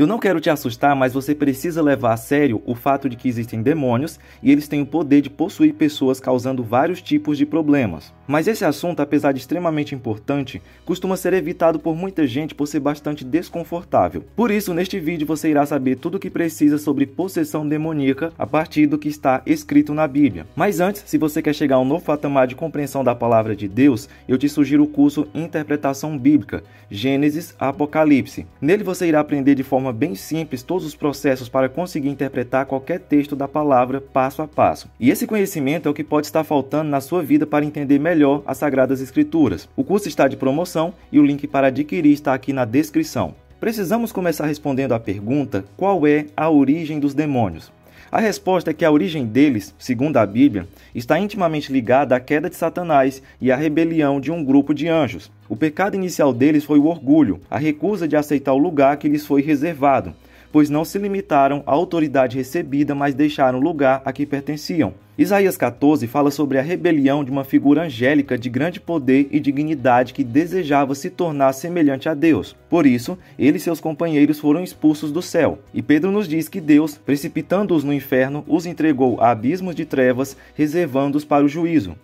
Eu não quero te assustar, mas você precisa levar a sério o fato de que existem demônios e eles têm o poder de possuir pessoas causando vários tipos de problemas. Mas esse assunto, apesar de extremamente importante, costuma ser evitado por muita gente por ser bastante desconfortável. Por isso, neste vídeo você irá saber tudo o que precisa sobre possessão demoníaca a partir do que está escrito na Bíblia. Mas antes, se você quer chegar a um novo patamar de compreensão da palavra de Deus, eu te sugiro o curso Interpretação Bíblica, Gênesis Apocalipse. Nele você irá aprender de forma forma bem simples todos os processos para conseguir interpretar qualquer texto da palavra passo a passo. E esse conhecimento é o que pode estar faltando na sua vida para entender melhor as Sagradas Escrituras. O curso está de promoção e o link para adquirir está aqui na descrição. Precisamos começar respondendo à pergunta: qual é a origem dos demônios? A resposta é que a origem deles, segundo a Bíblia, está intimamente ligada à queda de Satanás e à rebelião de um grupo de anjos. O pecado inicial deles foi o orgulho, a recusa de aceitar o lugar que lhes foi reservado, pois não se limitaram à autoridade recebida, mas deixaram o lugar a que pertenciam. Isaías 14 fala sobre a rebelião de uma figura angélica de grande poder e dignidade que desejava se tornar semelhante a Deus. Por isso, ele e seus companheiros foram expulsos do céu. E Pedro nos diz que Deus, precipitando-os no inferno, os entregou a abismos de trevas, reservando-os para o juízo.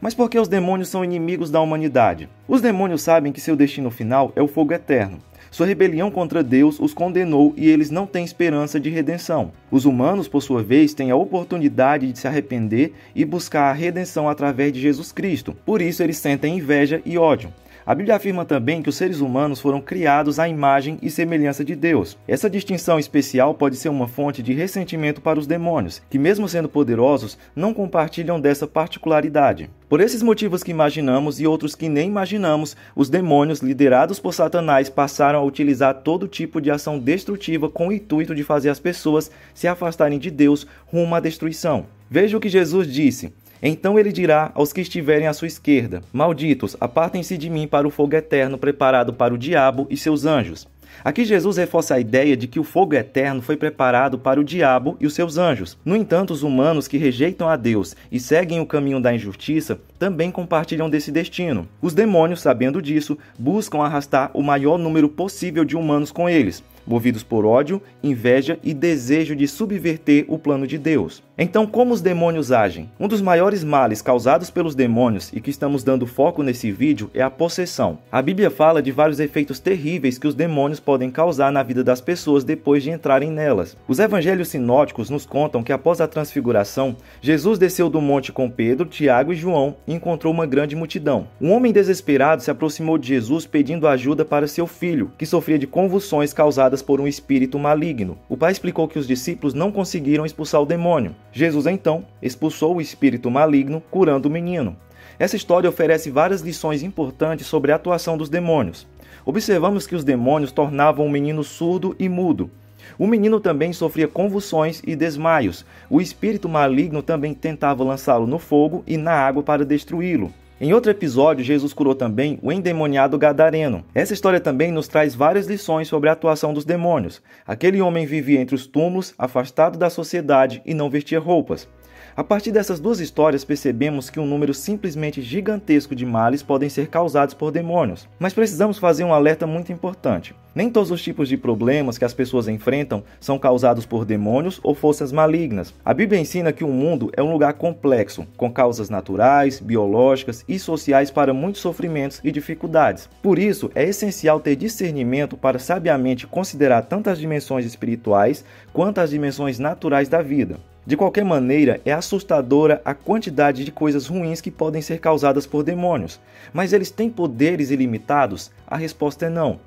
Mas por que os demônios são inimigos da humanidade? Os demônios sabem que seu destino final é o fogo eterno. Sua rebelião contra Deus os condenou e eles não têm esperança de redenção. Os humanos, por sua vez, têm a oportunidade de se arrepender e buscar a redenção através de Jesus Cristo. Por isso, eles sentem inveja e ódio. A Bíblia afirma também que os seres humanos foram criados à imagem e semelhança de Deus. Essa distinção especial pode ser uma fonte de ressentimento para os demônios, que, mesmo sendo poderosos, não compartilham dessa particularidade. Por esses motivos que imaginamos e outros que nem imaginamos, os demônios, liderados por Satanás, passaram a utilizar todo tipo de ação destrutiva com o intuito de fazer as pessoas se afastarem de Deus rumo à destruição. Veja o que Jesus disse. Então ele dirá aos que estiverem à sua esquerda: Malditos, apartem-se de mim para o fogo eterno preparado para o diabo e seus anjos. Aqui Jesus reforça a ideia de que o fogo eterno foi preparado para o diabo e os seus anjos. No entanto, os humanos que rejeitam a Deus e seguem o caminho da injustiça também compartilham desse destino. Os demônios, sabendo disso, buscam arrastar o maior número possível de humanos com eles movidos por ódio, inveja e desejo de subverter o plano de Deus. Então, como os demônios agem? Um dos maiores males causados pelos demônios e que estamos dando foco nesse vídeo é a possessão. A Bíblia fala de vários efeitos terríveis que os demônios podem causar na vida das pessoas depois de entrarem nelas. Os evangelhos sinóticos nos contam que após a transfiguração, Jesus desceu do monte com Pedro, Tiago e João e encontrou uma grande multidão. Um homem desesperado se aproximou de Jesus pedindo ajuda para seu filho, que sofria de convulsões causadas por um espírito maligno. O pai explicou que os discípulos não conseguiram expulsar o demônio. Jesus então expulsou o espírito maligno, curando o menino. Essa história oferece várias lições importantes sobre a atuação dos demônios. Observamos que os demônios tornavam o menino surdo e mudo. O menino também sofria convulsões e desmaios. O espírito maligno também tentava lançá-lo no fogo e na água para destruí-lo. Em outro episódio, Jesus curou também o endemoniado gadareno. Essa história também nos traz várias lições sobre a atuação dos demônios. Aquele homem vivia entre os túmulos, afastado da sociedade e não vestia roupas. A partir dessas duas histórias, percebemos que um número simplesmente gigantesco de males podem ser causados por demônios. Mas precisamos fazer um alerta muito importante. Nem todos os tipos de problemas que as pessoas enfrentam são causados por demônios ou forças malignas. A Bíblia ensina que o mundo é um lugar complexo, com causas naturais, biológicas e sociais para muitos sofrimentos e dificuldades. Por isso, é essencial ter discernimento para sabiamente considerar tanto as dimensões espirituais quanto as dimensões naturais da vida. De qualquer maneira, é assustadora a quantidade de coisas ruins que podem ser causadas por demônios. Mas eles têm poderes ilimitados? A resposta é não.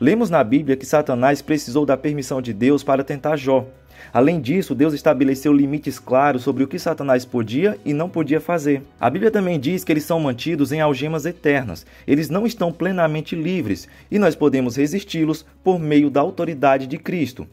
Lemos na Bíblia que Satanás precisou da permissão de Deus para tentar Jó. Além disso, Deus estabeleceu limites claros sobre o que Satanás podia e não podia fazer. A Bíblia também diz que eles são mantidos em algemas eternas. Eles não estão plenamente livres e nós podemos resisti-los por meio da autoridade de Cristo.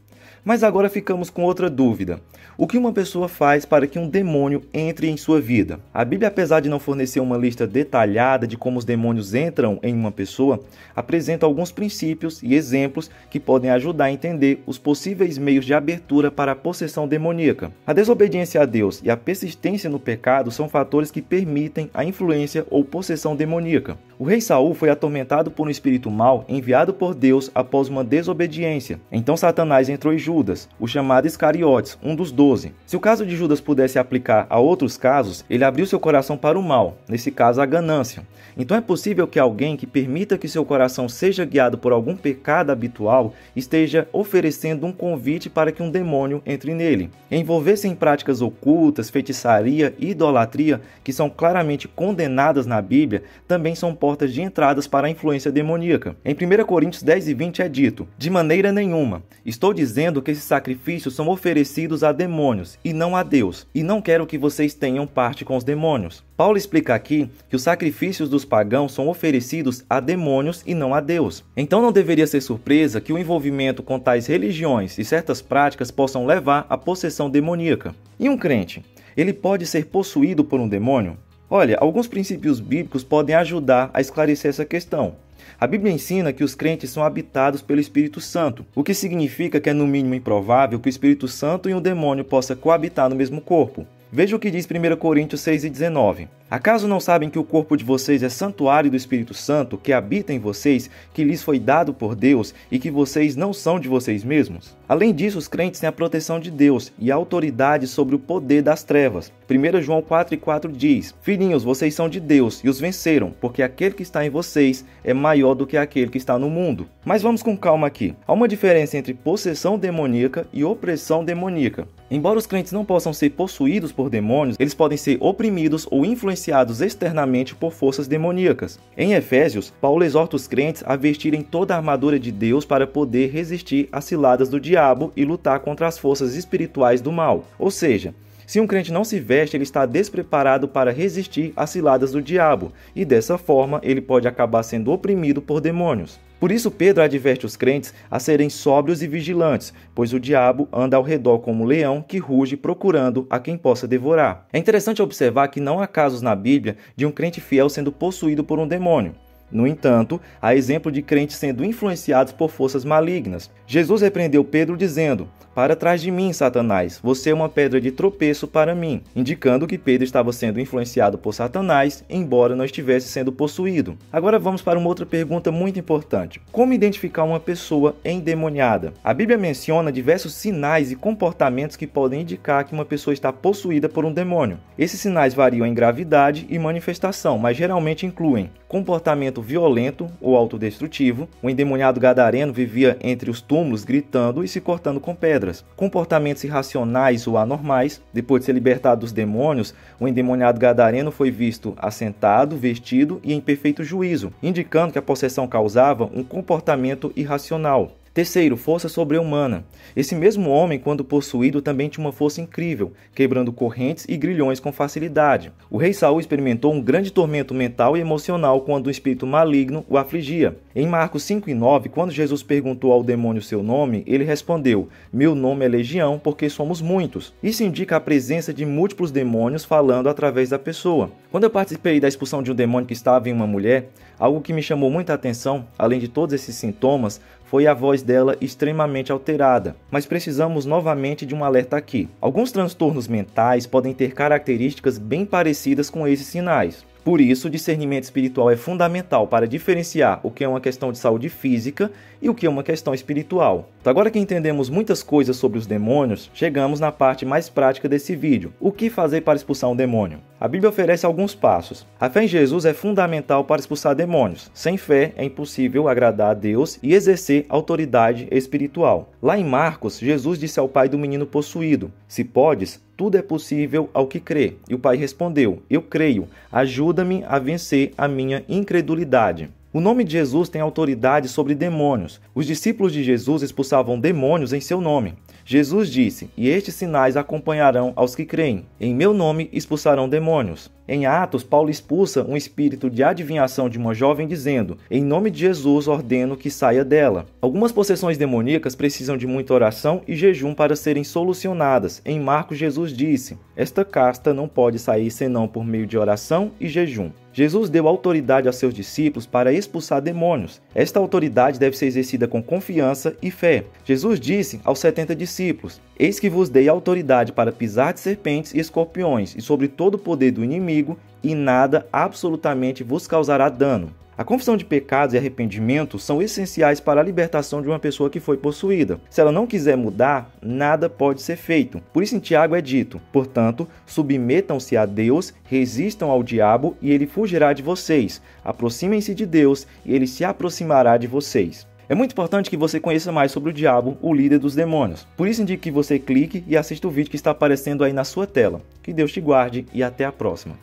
Mas agora ficamos com outra dúvida. O que uma pessoa faz para que um demônio entre em sua vida? A Bíblia, apesar de não fornecer uma lista detalhada de como os demônios entram em uma pessoa, apresenta alguns princípios e exemplos que podem ajudar a entender os possíveis meios de abertura para a possessão demoníaca. A desobediência a Deus e a persistência no pecado são fatores que permitem a influência ou possessão demoníaca. O rei Saul foi atormentado por um espírito mau enviado por Deus após uma desobediência. Então Satanás entrou em Judas, o chamado Iscariotes, um dos doze. Se o caso de Judas pudesse aplicar a outros casos, ele abriu seu coração para o mal, nesse caso a ganância. Então é possível que alguém que permita que seu coração seja guiado por algum pecado habitual esteja oferecendo um convite para que um demônio entre nele. Envolver-se em práticas ocultas, feitiçaria e idolatria, que são claramente condenadas na Bíblia, também são portas de entradas para a influência demoníaca. Em 1 Coríntios 10 e 20 é dito: De maneira nenhuma, estou dizendo que esses sacrifícios são oferecidos a demônios e não a Deus, e não quero que vocês tenham parte com os demônios. Paulo explica aqui que os sacrifícios dos pagãos são oferecidos a demônios e não a Deus. Então não deveria ser surpresa que o envolvimento com tais religiões e certas práticas possam levar à possessão demoníaca. E um crente, ele pode ser possuído por um demônio? Olha, alguns princípios bíblicos podem ajudar a esclarecer essa questão. A Bíblia ensina que os crentes são habitados pelo Espírito Santo, o que significa que é no mínimo improvável que o Espírito Santo e um demônio possam coabitar no mesmo corpo. Veja o que diz 1 Coríntios 6 e 19. Acaso não sabem que o corpo de vocês é santuário do Espírito Santo, que habita em vocês, que lhes foi dado por Deus e que vocês não são de vocês mesmos? Além disso, os crentes têm a proteção de Deus e a autoridade sobre o poder das trevas. 1 João 4 e 4 diz: Filhinhos, vocês são de Deus e os venceram, porque aquele que está em vocês é maior do que aquele que está no mundo. Mas vamos com calma aqui. Há uma diferença entre possessão demoníaca e opressão demoníaca. Embora os crentes não possam ser possuídos por demônios, eles podem ser oprimidos ou influenciados externamente por forças demoníacas. Em Efésios, Paulo exorta os crentes a vestirem toda a armadura de Deus para poder resistir às ciladas do diabo e lutar contra as forças espirituais do mal. Ou seja, se um crente não se veste, ele está despreparado para resistir às ciladas do diabo, e dessa forma ele pode acabar sendo oprimido por demônios. Por isso, Pedro adverte os crentes a serem sóbrios e vigilantes, pois o diabo anda ao redor como um leão que ruge procurando a quem possa devorar. É interessante observar que não há casos na Bíblia de um crente fiel sendo possuído por um demônio. No entanto, há exemplo de crentes sendo influenciados por forças malignas. Jesus repreendeu Pedro dizendo: Para trás de mim, Satanás, você é uma pedra de tropeço para mim, indicando que Pedro estava sendo influenciado por Satanás, embora não estivesse sendo possuído. Agora vamos para uma outra pergunta muito importante: Como identificar uma pessoa endemoniada? A Bíblia menciona diversos sinais e comportamentos que podem indicar que uma pessoa está possuída por um demônio. Esses sinais variam em gravidade e manifestação, mas geralmente incluem comportamento violento ou autodestrutivo. O endemoniado gadareno vivia entre os túmulos gritando e se cortando com pedras. Comportamentos irracionais ou anormais. Depois de ser libertado dos demônios, o endemoniado gadareno foi visto assentado, vestido e em perfeito juízo, indicando que a possessão causava um comportamento irracional. Terceiro, força sobre-humana. Esse mesmo homem, quando possuído, também tinha uma força incrível, quebrando correntes e grilhões com facilidade. O rei Saul experimentou um grande tormento mental e emocional quando um espírito maligno o afligia. Em Marcos 5 e 9, quando Jesus perguntou ao demônio seu nome, ele respondeu: Meu nome é Legião, porque somos muitos. Isso indica a presença de múltiplos demônios falando através da pessoa. Quando eu participei da expulsão de um demônio que estava em uma mulher, algo que me chamou muita atenção, além de todos esses sintomas, foi a voz dela extremamente alterada. Mas precisamos novamente de um alerta aqui. Alguns transtornos mentais podem ter características bem parecidas com esses sinais. Por isso, o discernimento espiritual é fundamental para diferenciar o que é uma questão de saúde física e o que é uma questão espiritual. Então, agora que entendemos muitas coisas sobre os demônios, chegamos na parte mais prática desse vídeo: o que fazer para expulsar um demônio? A Bíblia oferece alguns passos. A fé em Jesus é fundamental para expulsar demônios. Sem fé é impossível agradar a Deus e exercer autoridade espiritual. Lá em Marcos, Jesus disse ao pai do menino possuído: Se podes, tudo é possível ao que crê. E o pai respondeu: Eu creio, ajuda-me a vencer a minha incredulidade. O nome de Jesus tem autoridade sobre demônios. Os discípulos de Jesus expulsavam demônios em seu nome. Jesus disse: E estes sinais acompanharão aos que creem. Em meu nome expulsarão demônios. Em Atos, Paulo expulsa um espírito de adivinhação de uma jovem, dizendo: Em nome de Jesus ordeno que saia dela. Algumas possessões demoníacas precisam de muita oração e jejum para serem solucionadas. Em Marcos, Jesus disse: Esta casta não pode sair senão por meio de oração e jejum. Jesus deu autoridade a seus discípulos para expulsar demônios. Esta autoridade deve ser exercida com confiança e fé. Jesus disse aos 70 discípulos: Eis que vos dei autoridade para pisar de serpentes e escorpiões e sobre todo o poder do inimigo, e nada absolutamente vos causará dano. A confissão de pecados e arrependimento são essenciais para a libertação de uma pessoa que foi possuída. Se ela não quiser mudar, nada pode ser feito. Por isso em Tiago é dito: portanto, submetam-se a Deus, resistam ao diabo e ele fugirá de vocês. Aproximem-se de Deus e ele se aproximará de vocês. É muito importante que você conheça mais sobre o diabo, o líder dos demônios. Por isso indico que você clique e assista o vídeo que está aparecendo aí na sua tela. Que Deus te guarde e até a próxima.